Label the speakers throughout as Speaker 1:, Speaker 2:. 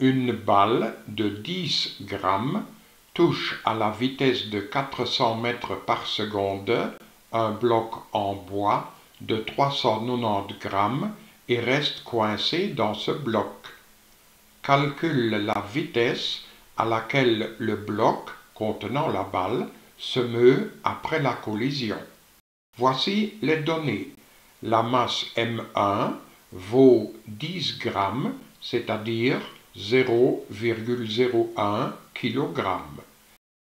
Speaker 1: Une balle de 10 grammes touche à la vitesse de 400 mètres par seconde un bloc en bois de 390 grammes et reste coincé dans ce bloc. Calcule la vitesse à laquelle le bloc contenant la balle se meut après la collision. Voici les données. La masse M1 vaut 10 grammes, c'est-à-dire 0,01 kg.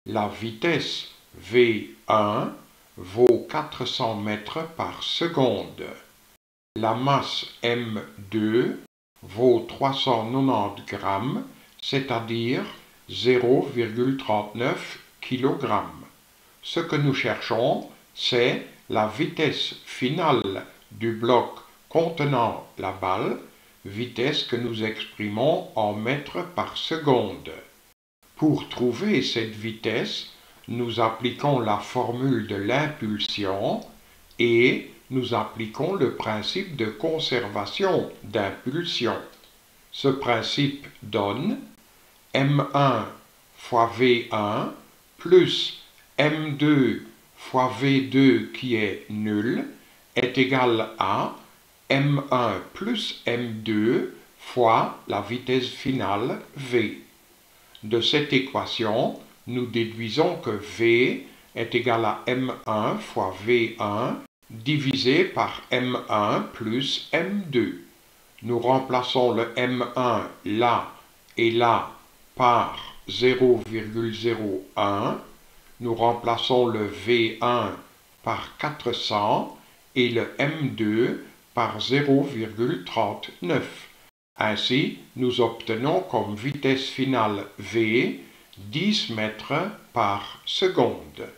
Speaker 1: La vitesse V1 vaut 400 mètres par seconde. La masse M2 vaut 390 grammes, c'est-à-dire 0,39 kg. Ce que nous cherchons, c'est la vitesse finale du bloc contenant la balle, vitesse que nous exprimons en mètres par seconde. Pour trouver cette vitesse, nous appliquons la formule de l'impulsion et nous appliquons le principe de conservation d'impulsion. Ce principe donne M1 fois V1 plus M2 fois V2 qui est nul est égal à M1 plus M2 fois la vitesse finale V. De cette équation, nous déduisons que V est égal à M1 fois V1 divisé par M1 plus M2. Nous remplaçons le M1 là et là par 0,01. Nous remplaçons le V1 par 400 et le M2 par 0,39. Ainsi, nous obtenons comme vitesse finale V 10 mètres par seconde.